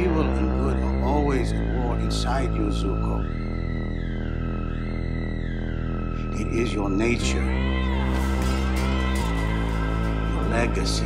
Evil and good are always at war inside you, Zuko. It is your nature, your legacy.